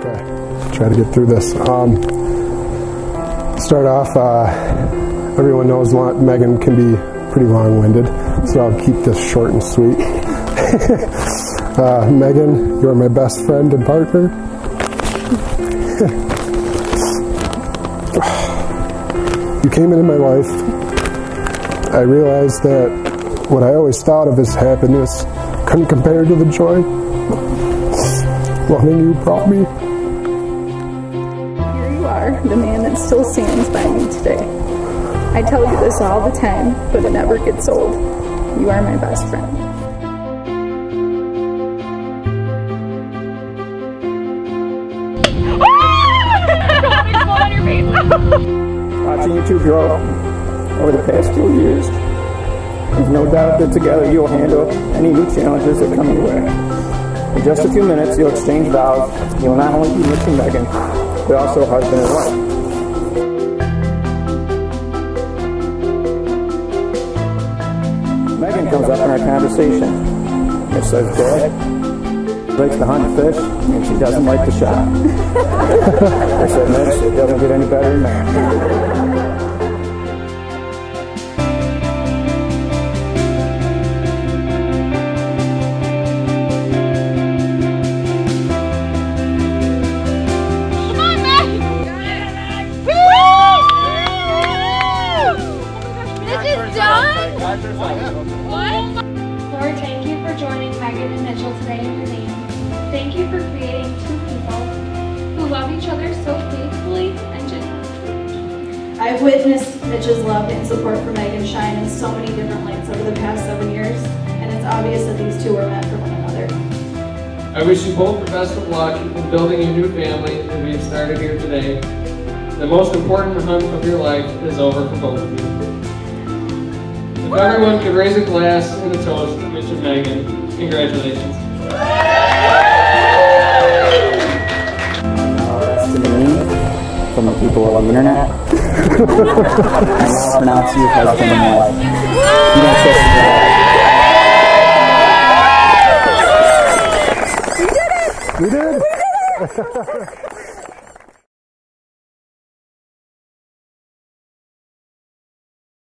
Okay, try to get through this. Um, start off, uh, everyone knows Megan can be pretty long-winded, so I'll keep this short and sweet. uh, Megan, you're my best friend and partner. you came into my life. I realized that what I always thought of as happiness couldn't compare to the joy loving you brought me. The man that still stands by me today. I tell you this all the time, but it never gets old. You are my best friend. Watching you two grow over the past two years, there's no doubt that together you'll handle any new challenges that come your way. In just a few minutes, you'll exchange vows. You'll not only be Mr. Megan, but also husband and wife. Megan comes up in our conversation and says, Dad likes to hunt fish and she doesn't like to shop. I said, Mitch, it doesn't get any better than that. Lord, thank you for joining Megan and Mitchell today in your name. Thank you for creating two people who love each other so faithfully and genuinely. I've witnessed Mitch's love and support for Megan shine in so many different lights over the past seven years, and it's obvious that these two are meant for one another. I wish you both the best of luck in building your new family that we have started here today. The most important hunt of your life is over for both of you. If everyone could raise a glass and a toast to Mitch and Megan, congratulations. to me from the people of the internet. I now pronounce you husband and wife. You don't kiss We did it! We did it!